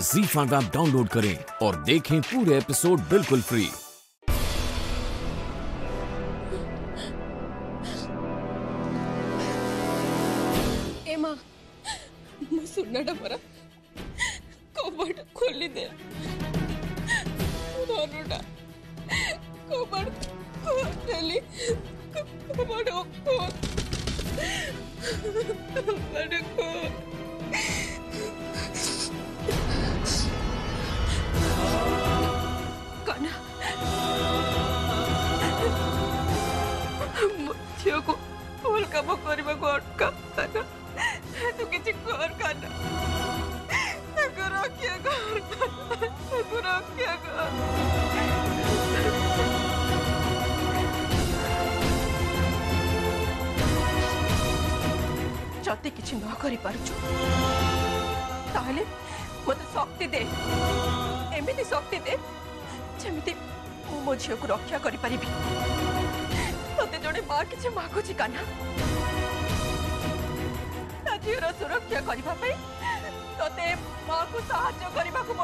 जी five app download करें और देखें पूरे एपिसोड बिल्कुल फ्री ଝିଅକୁ ଭୁଲ କାମ କରିବାକୁ ଅଟକାନା ତୁ କିଛି କରକାନା ତାକୁ ରକ୍ଷା କର ତାକୁ ରକ୍ଷା କର ଯଦି କିଛି ନ କରିପାରୁଛୁ ତାହେଲେ ମୋତେ ଶକ୍ତି ଦେ ଏମିତି ଶକ୍ତି ଦେ ଯେମିତି ମୁଁ ମୋ ଝିଅକୁ ରକ୍ଷା କରିପାରିବି ଜଣେ ମା କିଛି ମାଗୁଛି କାହ୍ନା ତା ଝିଅର ସୁରକ୍ଷା କରିବା ପାଇଁ ତତେ ମାକୁ ସାହାଯ୍ୟ କରିବାକୁ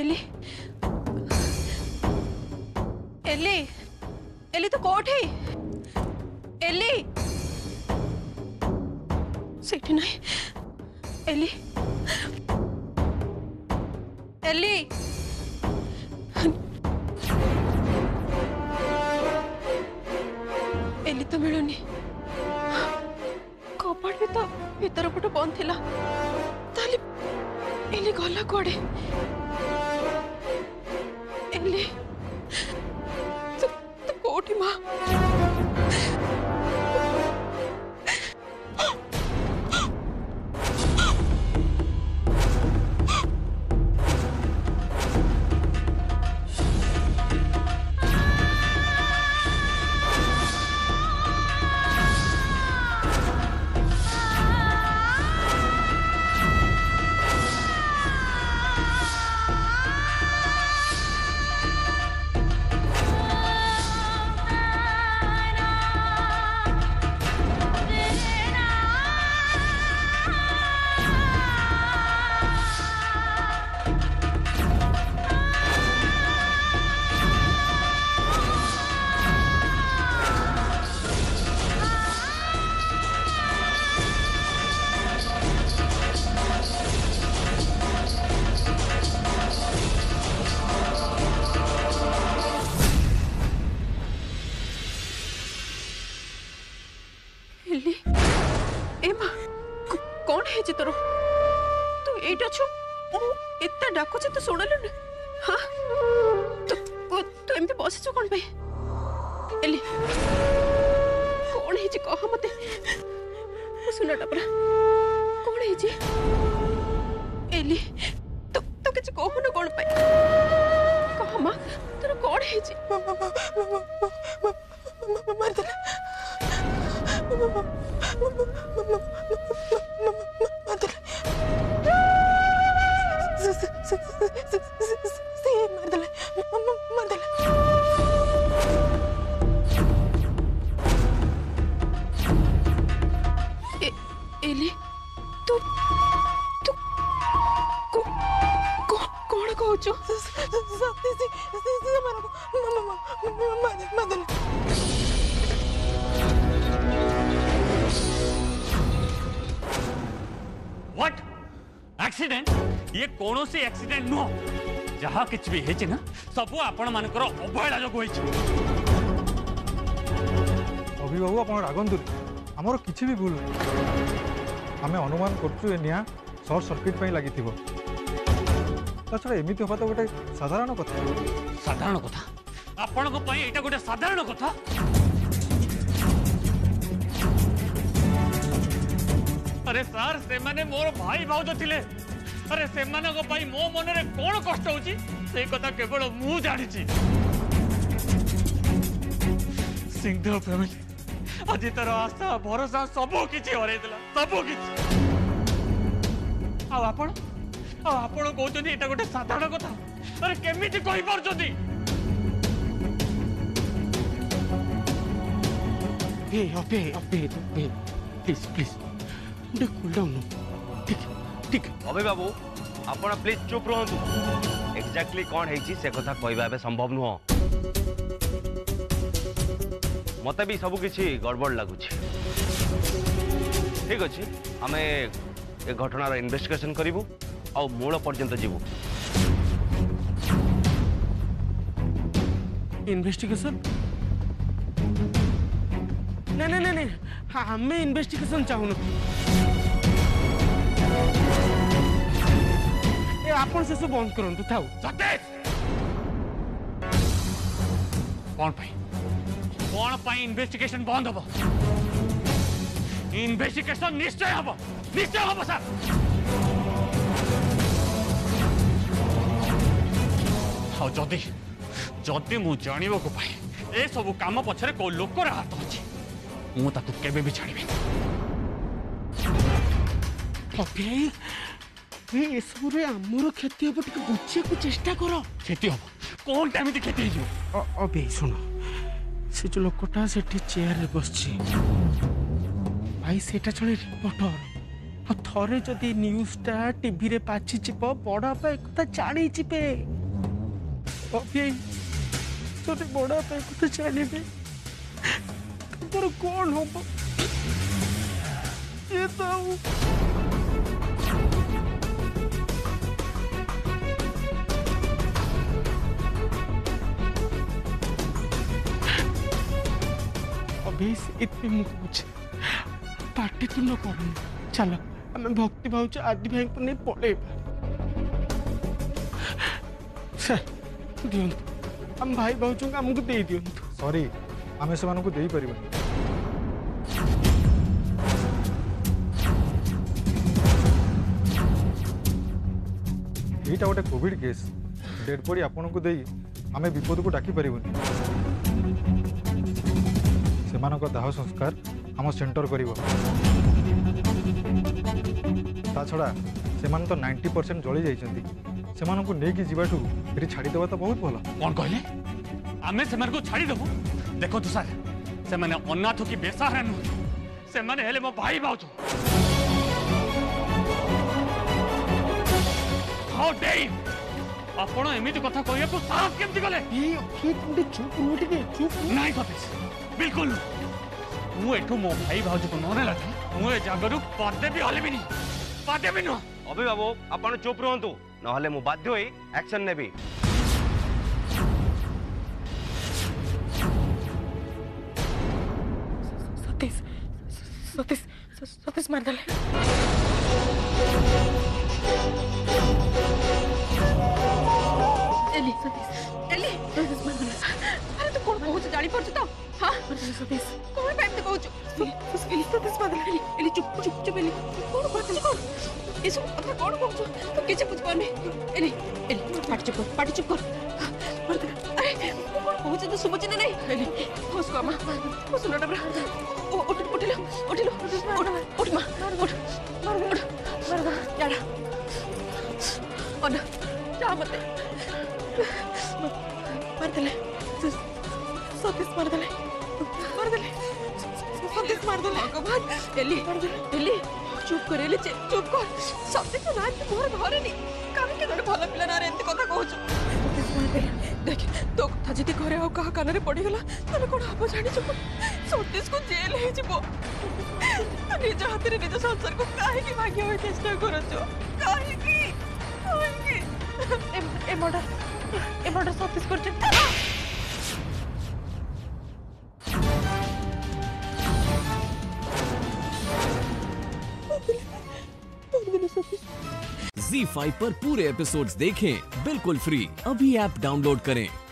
ಎಲ್ಲಿ ಎಲ್ಲಿ ಎಲ್ಲಿದು ಕೋಟಿ ಎಲ್ಲಿ ಸಿಟಿ ನಾಯಿ ಎಲ್ಲಿ ಎಲ್ಲಿ ಎಲ್ಲಿ ମିଳୁନି କବାଟ ତ ଭିତର ପଟୁ ବନ୍ଦ ଥିଲା ତାହେଲେ ଏଲି ଗଲା evli. ଅଛି ତୋର ତୁ ଏଇଠି ଅଛୁ ମୁଁ ଏତେ ଡାକୁଛି ତୁ ଶୁଣିଲୁନି ହଁ ତୁ ଏମିତି ବସିଛୁ କ'ଣ ପାଇଁ ଏଲି କ'ଣ ହେଇଛି କହ ମୋତେ ଶୁଣଟା ପରା କ'ଣ ହେଇଛି ଏଲି ତୁ ତୁ କିଛି କହୁନୁ କ'ଣ ପାଇଁ କହ ମା ତୋର କ'ଣ ହେଇଛି ମାରିଦେଲେ एक्सीडेंट ये कौन से एक्सीडेंट नुह जहा कि भी है ना सब आपण मान अवहेला जो অভিবাবু আপনার রাগন্তু আমার কিছু বি ভুল নাই আমি অনুমান করছু এ নিয়া সর্ট সর্কিট পাই লাগিথিব তাছাড়া এমিতি হওয়া তো গোটে সাধারণ কথা সাধারণ কথা আপনার এটা গোটে সাধারণ কথা আরে স্যার সেমানে মোর ভাই ভাউজ থিলে अरे सेमानक मो मन में कौन कष्ट होची से कथा केवल मुझे जानि छी फैमिली आज तार आस्था भरोसा सबु किछि हरेइतला आपण आ आपण गोटे साधारण कथा अरे केमिति कहि पारछनि Hey, obey, obey, obey. Please, please. Cool down. Take it. ठीक अभय बाबू आप प्लीज चुप रुंतु एक्जाक्टली कौन है से कथा कह संभव नुह मत भी सबकि गड़बड़ लगुच ठीक अच्छे आम ए घटनार इनभेस्टिगेसन करू आ मूल पर्यटन जीव इनभेस्टिगेसन नहीं नहीं नहीं हमें इन्वेस्टिगेशन चाहूँ ଆପଣ ସେସବୁ ବନ୍ଦ କରନ୍ତୁ ଥାଉ କ'ଣ ପାଇଁ କ'ଣ ପାଇଁ ଇନଭେଷ୍ଟିଗେସନ ବନ୍ଦ ହବ ইনভেস্টিগেশন নিশ্চয় হব নিশ্চয় হব স্যার ଆଉ ଯଦି ଯଦି ମୁଁ ଜାଣିବାକୁ ପାଏ ଏସବୁ କାମ ପଛରେ କେଉଁ ଲୋକର ହାତ ଅଛି ମୁଁ ତାକୁ କେବେ ବି ଛାଡ଼ିବି ଏ ଏସବୁରେ ଆମର କ୍ଷତି ହେବ ଟିକେ ବୁଝିବାକୁ ଚେଷ୍ଟା କର କ୍ଷତି ହେବ କ'ଣଟା ଏମିତି କ୍ଷତି ହେଇଯିବ ଅବେ ଶୁଣ ସେ ଯୋଉ ଲୋକଟା ସେଠି ଚେୟାରରେ ବସିଛି ଭାଇ ସେଇଟା ଜଣେ ରିପୋର୍ଟର ଆଉ ଥରେ ଯଦି ନ୍ୟୁଜ୍ଟା ଟିଭିରେ ପାଚିଯିବ ବଡ଼ବାପା ଏକଥା ଜାଣିଯିବେ ଅଭେଇ ଯଦି ବଡ଼ବାପା ଏକଥା ଜାଣିବେ ତମର କ'ଣ ହେବ 别打我！प्लीज इतने मुझे पार्टी तो पाटितुंड करनी चल आम भक्ति भाज आदि भाई को नहीं पड़े सर दिं आम तो। भाई भाज आमको दे दिंतु सरी आम से दे पार यहाँ गोटे कोविड केस डेड बडी आपन को दे आम विपद को डाकी पारूनी दाह संस्कार आम सेटर करा छड़ा से नाइंटी परसेंट जली जाती से लेकिन जावाठू फिर छाड़देव तो बहुत भल कहे आम से छाड़देव देखो तो सर से अनाथ कि बेसहारा नुह से मो भाई भाज आपत कथ कह साहस कमी गले चुप चुप नहीं बिल्कुल मुझे तो मो भाई भाज को ना मुझे जगर पदे भी हले भी पदे भी नुह अभी बाबू आप चुप रुहतु ना मु बाध्य एक्शन ने सतीश सतीश କହୁଛୁ ଜାଣିପାରୁଛୁ ତ କଣ ପାଇଁ ଏମିତି କହୁଛୁ ଏଲି ଚୁପ୍ ଚୁପ୍ ଚୁପ୍ ଏଲି କଣ କରୁଛୁ କଣ ଏସବୁ କଥା କଣ କହୁଛୁ ତୁ କିଛି ବୁଝିପାରୁନି ଏଲି ଏଲି ପାଟି ଚୁପ୍ କର ପାଟି ଚୁପ୍ କର ଆରେ ମୁଁ କଣ କହୁଛି ତୁ ଶୁଭୁଛି ନା ନାହିଁ ଏଲି ଖୁସ୍ କମା ଶୁଣଟା ପୁରା ಹೊರಟಿಸ್ ಮಾಡ್ದಲೆ ಮಾಡ್ದಲೆ ಹೊರಟಿಸ್ ಮಾಡ್ದಲೆ ಭಗವಾನ್ ಎಲ್ಲಿ ಎಲ್ಲಿ चुप कर ले चुप कर सत्य तो रात मोर घरे नी काहे के गोटे भल पिला ना रे एते कथा कहू देख तो कथा जति घरे हो कहा कान रे पड़ी गला तने कोन हबो जानि छु सतीश को जेल हे जिवो निज हाथ रे निज संसार को काहे की भाग्य होय चेष्टा करो छो काहे की काहे की ए कर फाइव पर पूरे एपिसोड्स देखें बिल्कुल फ्री अभी ऐप डाउनलोड करें